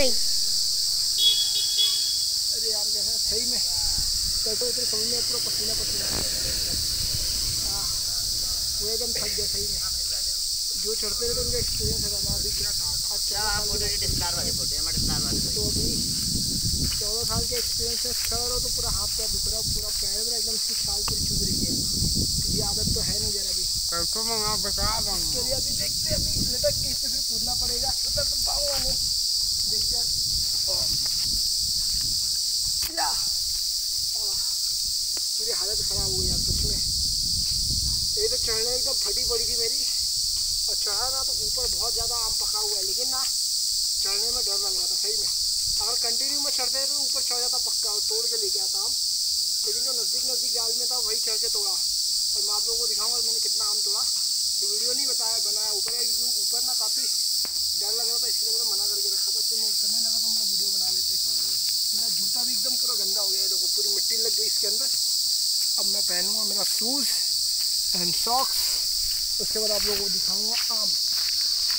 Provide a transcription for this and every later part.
अरे तो हाँ तो है अच्छा है तो चौदह साल के एक्सपीरियंस से चढ़ तो पूरा हाथ पैर दुख रहा पूरा पैर मेरा एकदम इसकी छाल पूरी चुभ रही है ये आदत तो है नहीं जरा भी तो बता इसके लिए अभी देखते हैं अभी लटक के इससे फिर कूदना पड़ेगा उतर तो पाऊँगा नहीं देखते हैं हालत खराब हो गई यार सच में ये तो चढ़ने एकदम फटी पड़ी थी मेरी और चढ़ा ना तो ऊपर बहुत ज़्यादा आम पका हुआ है लेकिन ना चढ़ने में डर लग रहा था सही में अगर कंटिन्यू में चढ़ते तो ऊपर चढ़ जाता पक्का और तोड़ के लेके आता आम लेकिन जो नज़दीक नज़दीक जाल में था वही चढ़ के तोड़ा और मैं आप लोगों को दिखाऊँगा मैंने कितना आम तोड़ा तो वीडियो नहीं बताया बनाया ऊपर है क्योंकि ऊपर ना काफ़ी डर लग रहा था इसलिए मैंने मना करके रखा था। मैं उतरने लगा तो मेरा वीडियो बना लेते। मेरा जूता भी एकदम पूरा गंदा हो गया है देखो पूरी मिट्टी लग गई इसके अंदर। अब मैं पहनूँगा मेरा शूज़ एंड सॉक्स उसके बाद आप लोगों को दिखाऊँगा आम।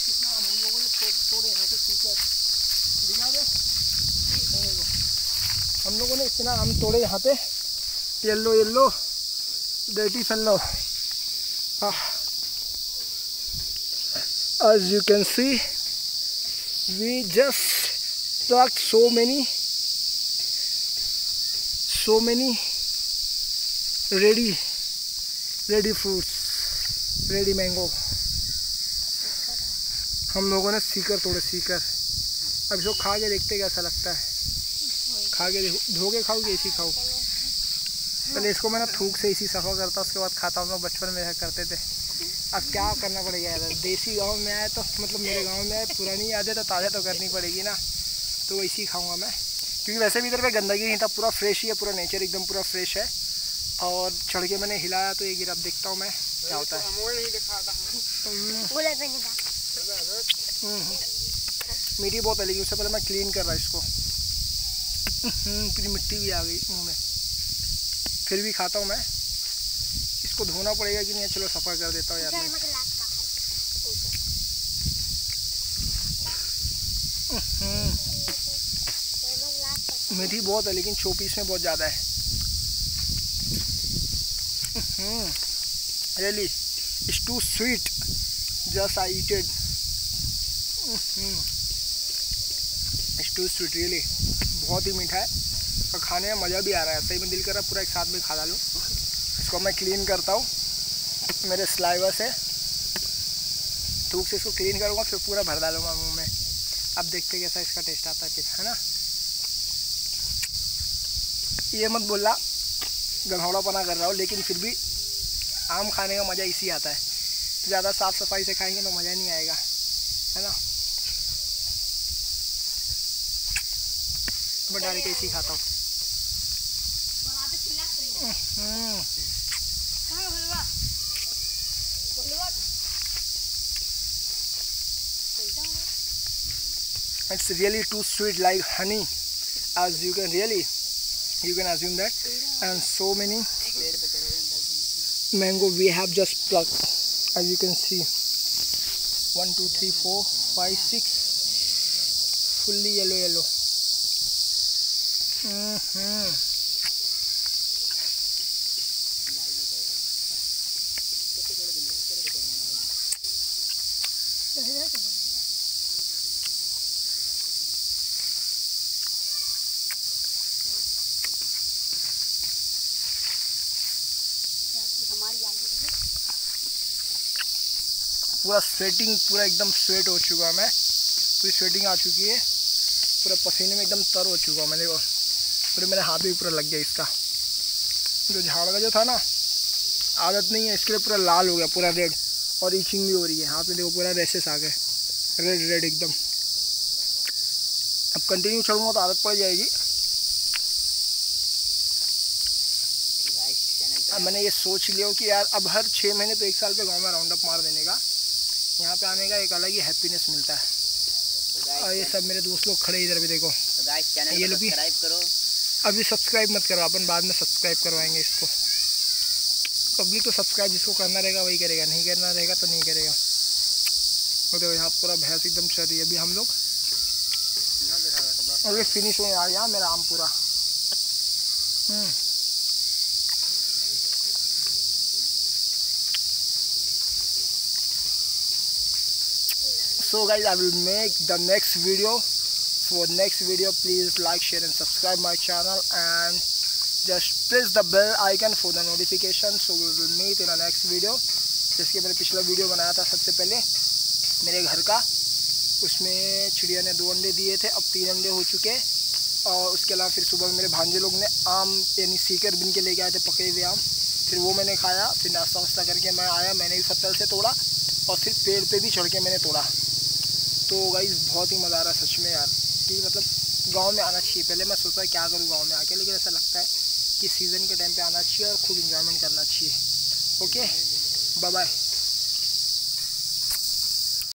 कितना आम हम लोगों ने तो, तोड़े यहाँ से सीकर दिखा दे। हम लोगों ने इतना आम तोड़े यहाँ पे। Yellow yellow. Dirty fellow as you can see, we just plucked so many so many ready ready fruits, ready mango. हम लोगों ने सीकर तोड़े, सीकर। अब इसको खा के देखते कैसा लगता है। खा के देखो धो के कि ऐसी खाओ। पहले इसको मैं ना थूक से इसी सफ़ा करता, उसके बाद खाता हूँ बचपन में करते थे। अब क्या करना पड़ेगा यार? देसी गाँव में आए तो मतलब मेरे गाँव में आए पुरानी यादें तो ताज़ा तो करनी पड़ेगी ना। तो वैसे ही खाऊँगा मैं। क्योंकि वैसे भी इधर पे गंदगी नहीं था पूरा फ्रेश ही है पूरा नेचर एकदम पूरा फ्रेश है। और चढ़ के मैंने हिलाया तो ये गिरा अब देखता हूँ मैं क्या होता है। मिट्टी हूँ हम्म। मीठी बहुत है लेकिन उससे पहले मैं क्लीन कर रहा इसको। हम्म, पूरी मिट्टी भी आ गई मुँह में। फिर भी खाता हूँ मैं। इसको धोना पड़ेगा कि नहीं? चलो सफ़ा कर देता हूँ यार मैं। मीठी बहुत है लेकिन चौपीस में बहुत ज़्यादा है। Really it's too sweet just I eat it it's too sweet really बहुत ही मीठा है। और खाने में मज़ा भी आ रहा है। सही में दिल कर रहा है पूरा एक साथ में खा डालूँ इसको मैं क्लीन करता हूँ मेरे स्लाइवर से। थूक से इसको क्लीन करूँगा फिर पूरा भर डालूँगा मुँह में। अब देखते कैसा इसका टेस्ट आता है फिर है ना? ये मत बोलना गधौड़ापना कर रहा हूँ लेकिन फिर भी आम खाने का मज़ा इसी आता है। ज़्यादा साफ़ सफ़ाई से खाएँगे तो मज़ा नहीं आएगा है ना? मैं डाल के इसी खाता हूँ। it's really too sweet like honey as you can really you can assume that. And so many mango we have just plucked as you can see. One two three four five six. Fully yellow yellow. Mm -hmm. पूरा sweating पूरा एकदम sweat हो चुका है मैं। पूरी sweating आ चुकी है। पूरा पसीने में एकदम तर हो चुका हूँ मैं देखो पूरे मेरे हाथ भी पूरा लग गया इसका। जो झाड़ का जो था ना आदत नहीं है इसके लिए पूरा लाल हो गया पूरा रेड और ईचिंग भी हो रही है। हाथ में देखो पूरा रेसेस आ गए। रेड रेड एकदम। अब कंटिन्यू चलूँगा तो आदत पड़ जाएगी। अब मैंने ये सोच लिया कि यार अब हर छः महीने तो एक साल पे गाँव में राउंड अप मार देने का। यहाँ पे आने का एक अलग ही हैप्पीनेस मिलता है। और ये सब मेरे दोस्त लोग खड़े इधर भी देखो। तो चैनल ये को लो भी। करो। अभी सब्सक्राइब मत करो अपन बाद में सब्सक्राइब करवाएँगे इसको। पब्लिक तो सब्सक्राइब जिसको करना रहेगा वही करेगा नहीं करना रहेगा तो नहीं करेगा। वो देखो यहाँ पूरा भैंस एकदम चल रही है अभी हम लोग। और ये फिनिश होने आ गया मेरा आम पूरा। So guys I will make the next video for next video please like share and subscribe my channel and just press the bell icon for the notification so we will make in a next video जिसके मैंने पिछला video बनाया था सबसे पहले, मेरे घर का। उसमें चिड़िया ने दो अंडे दिए थे, अब तीन अंडे हो चुके। और उसके अलावा फिर सुबह मेरे भांजे लोग ने आम, यानी सीकर बिन के लेके आए थे, पके हुए आम। फिर वो मैंने खाया, फिर नाश्ता वास्ता करके मैं आया, मैंने भी फ़सल से तोड़ा, और फिर पेड़ पे भी चढ़ के मैंने तोड़ा। तो गाइज़ बहुत ही मज़ा आ रहा है सच में यार। कि मतलब गाँव में आना चाहिए। पहले मैं सोचा क्या करूँ गाँव में आके, लेकिन ऐसा लगता है कि सीज़न के टाइम पे आना चाहिए और खूब इन्जॉयमेंट करना चाहिए। Okay bye bye